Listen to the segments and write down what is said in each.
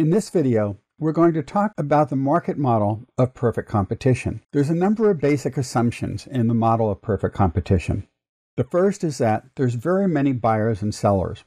In this video, we're going to talk about the market model of perfect competition. There's a number of basic assumptions in the model of perfect competition. The first is that there's very many buyers and sellers.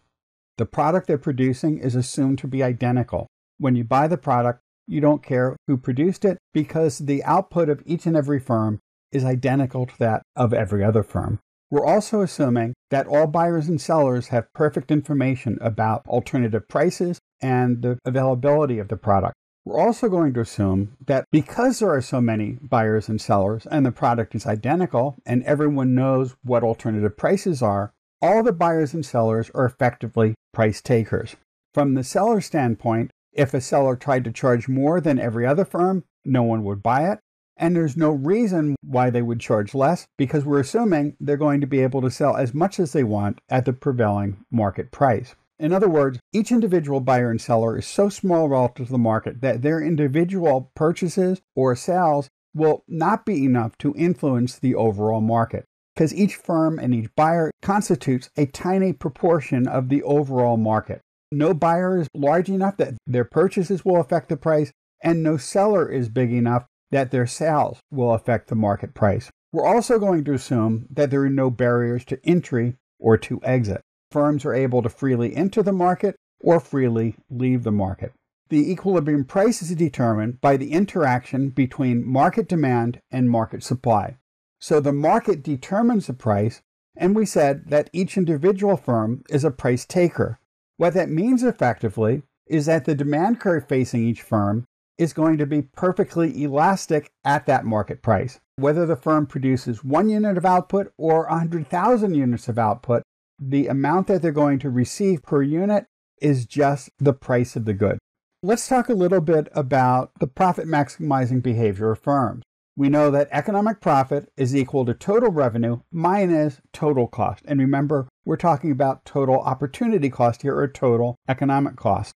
The product they're producing is assumed to be identical. When you buy the product, you don't care who produced it because the output of each and every firm is identical to that of every other firm. We're also assuming that all buyers and sellers have perfect information about alternative prices and the availability of the product. We're also going to assume that because there are so many buyers and sellers and the product is identical and everyone knows what alternative prices are, all the buyers and sellers are effectively price takers. From the seller standpoint, if a seller tried to charge more than every other firm, no one would buy it. And there's no reason why they would charge less because we're assuming they're going to be able to sell as much as they want at the prevailing market price. In other words, each individual buyer and seller is so small relative to the market that their individual purchases or sales will not be enough to influence the overall market because each firm and each buyer constitutes a tiny proportion of the overall market. No buyer is large enough that their purchases will affect the price, and no seller is big enough that their sales will affect the market price. We're also going to assume that there are no barriers to entry or to exit. Firms are able to freely enter the market or freely leave the market. The equilibrium price is determined by the interaction between market demand and market supply. So the market determines the price, and we said that each individual firm is a price taker. What that means effectively is that the demand curve facing each firm is going to be perfectly elastic at that market price. Whether the firm produces one unit of output or 100,000 units of output, the amount that they're going to receive per unit is just the price of the good. Let's talk a little bit about the profit maximizing behavior of firms. We know that economic profit is equal to total revenue minus total cost. And remember, we're talking about total opportunity cost here or total economic cost.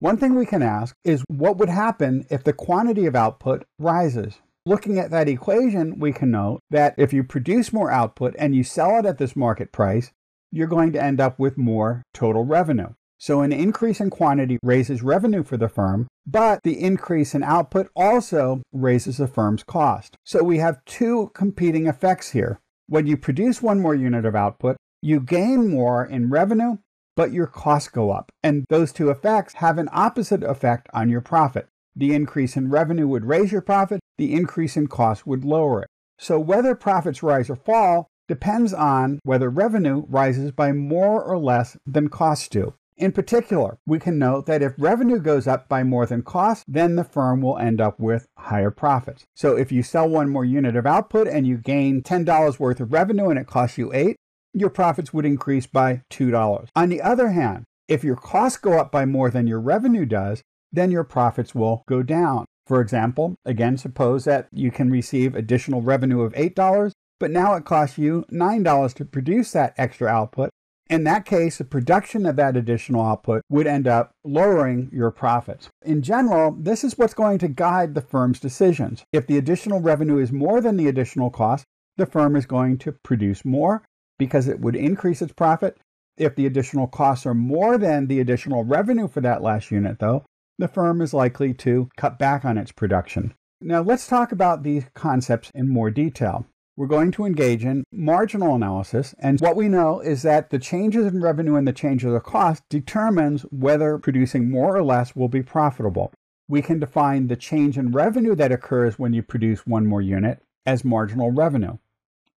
One thing we can ask is what would happen if the quantity of output rises? Looking at that equation, we can note that if you produce more output and you sell it at this market price, you're going to end up with more total revenue. So an increase in quantity raises revenue for the firm, but the increase in output also raises the firm's cost. So we have two competing effects here. When you produce one more unit of output, you gain more in revenue but your costs go up. And those two effects have an opposite effect on your profit. The increase in revenue would raise your profit, the increase in cost would lower it. So whether profits rise or fall depends on whether revenue rises by more or less than costs do. In particular, we can note that if revenue goes up by more than cost, then the firm will end up with higher profits. So if you sell one more unit of output and you gain $10 worth of revenue and it costs you 8, your profits would increase by $2. On the other hand, if your costs go up by more than your revenue does, then your profits will go down. For example, again, suppose that you can receive additional revenue of $8, but now it costs you $9 to produce that extra output. In that case, the production of that additional output would end up lowering your profits. In general, this is what's going to guide the firm's decisions. If the additional revenue is more than the additional cost, the firm is going to produce more because it would increase its profit. If the additional costs are more than the additional revenue for that last unit, though, the firm is likely to cut back on its production. Now, let's talk about these concepts in more detail. We're going to engage in marginal analysis, and what we know is that the changes in revenue and the changes of cost determines whether producing more or less will be profitable. We can define the change in revenue that occurs when you produce one more unit as marginal revenue.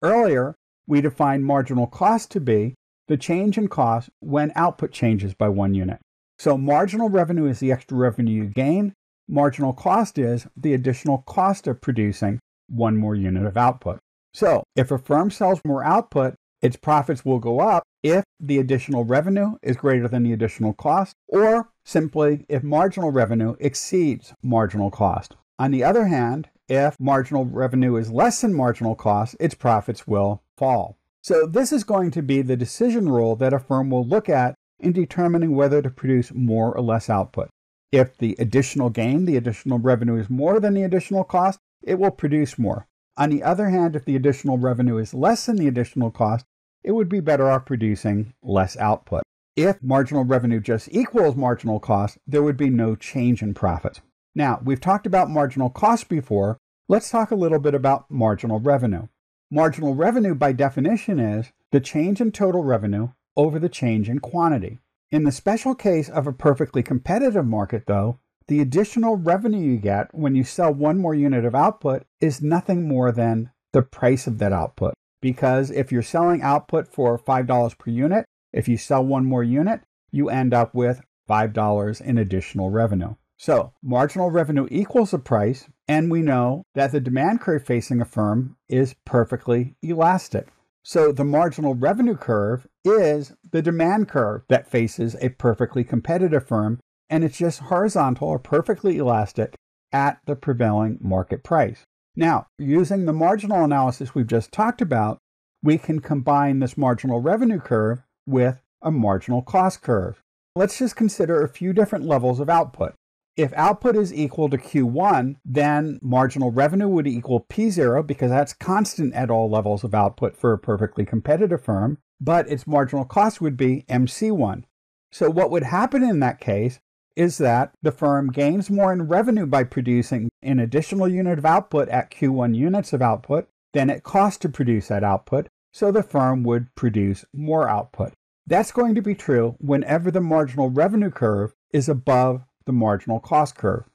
Earlier, we defined marginal cost to be the change in cost when output changes by one unit. So marginal revenue is the extra revenue you gain. Marginal cost is the additional cost of producing one more unit of output. So if a firm sells more output, its profits will go up if the additional revenue is greater than the additional cost, or simply if marginal revenue exceeds marginal cost. On the other hand, if marginal revenue is less than marginal cost, its profits will fall. So, this is going to be the decision rule that a firm will look at in determining whether to produce more or less output. If the additional gain, the additional revenue is more than the additional cost, it will produce more. On the other hand, if the additional revenue is less than the additional cost, it would be better off producing less output. If marginal revenue just equals marginal cost, there would be no change in profit. Now, we've talked about marginal cost before. Let's talk a little bit about marginal revenue. Marginal revenue, by definition, is the change in total revenue over the change in quantity. In the special case of a perfectly competitive market, though, the additional revenue you get when you sell one more unit of output is nothing more than the price of that output. Because if you're selling output for $5 per unit, if you sell one more unit, you end up with $5 in additional revenue. So marginal revenue equals the price, and we know that the demand curve facing a firm is perfectly elastic. So the marginal revenue curve is the demand curve that faces a perfectly competitive firm, and it's just horizontal or perfectly elastic at the prevailing market price. Now, using the marginal analysis we've just talked about, we can combine this marginal revenue curve with a marginal cost curve. Let's just consider a few different levels of output. If output is equal to Q1, then marginal revenue would equal P0 because that's constant at all levels of output for a perfectly competitive firm, but its marginal cost would be MC1. So what would happen in that case is that the firm gains more in revenue by producing an additional unit of output at Q1 units of output than it costs to produce that output, so the firm would produce more output. That's going to be true whenever the marginal revenue curve is above the marginal cost curve.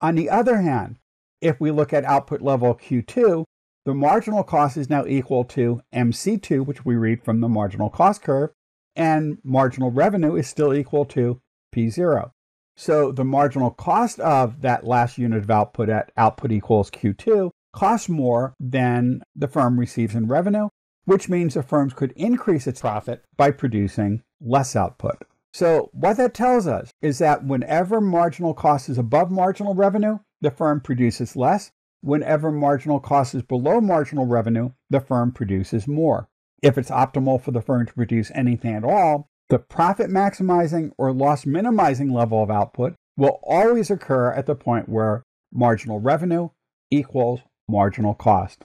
On the other hand, if we look at output level Q2, the marginal cost is now equal to MC2, which we read from the marginal cost curve, and marginal revenue is still equal to P0. So the marginal cost of that last unit of output at output equals Q2 costs more than the firm receives in revenue, which means the firm could increase its profit by producing less output. So, what that tells us is that whenever marginal cost is above marginal revenue, the firm produces less. Whenever marginal cost is below marginal revenue, the firm produces more. If it's optimal for the firm to produce anything at all, the profit maximizing or loss minimizing level of output will always occur at the point where marginal revenue equals marginal cost.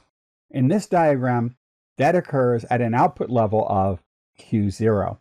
In this diagram, that occurs at an output level of Q0.